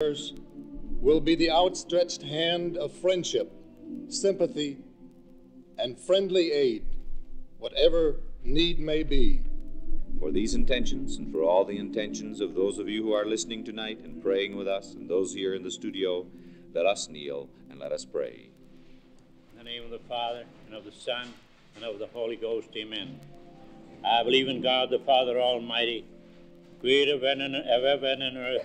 prayers will be the outstretched hand of friendship, sympathy, and friendly aid, whatever need may be. For these intentions and for all the intentions of those of you who are listening tonight and praying with us and those here in the studio, let us kneel and let us pray. In the name of the Father, and of the Son, and of the Holy Ghost, amen. I believe in God the Father Almighty, creator of heaven and earth,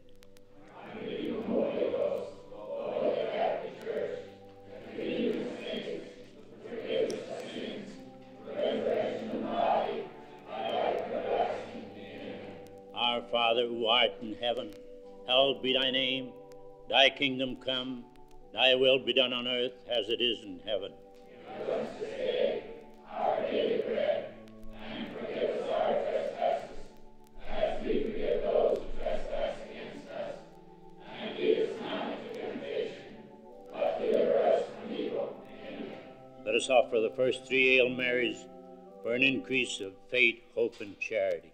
Father who art in heaven, hallowed be thy name. Thy kingdom come, thy will be done on earth as it is in heaven. Give us today our daily bread, and forgive us our trespasses, as we forget those who trespass against us, and give us not the temptation, but the oppressed and evil. Amen. Let us offer the first three Hail Marys for an increase of faith, hope, and charity.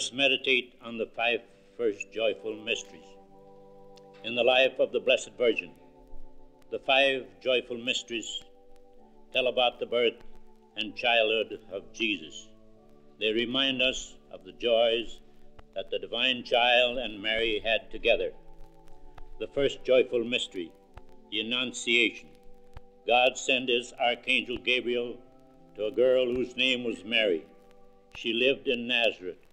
us meditate on the five first joyful mysteries. In the life of the Blessed Virgin, the five joyful mysteries tell about the birth and childhood of Jesus. They remind us of the joys that the divine child and Mary had together. The first joyful mystery, the Annunciation. God sent his archangel Gabriel to a girl whose name was Mary. She lived in Nazareth.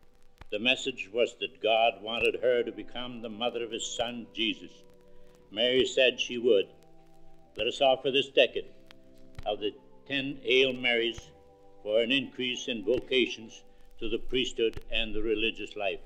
The message was that God wanted her to become the mother of his son Jesus. Mary said she would. Let us offer this decade of the ten Hail Marys for an increase in vocations to the priesthood and the religious life.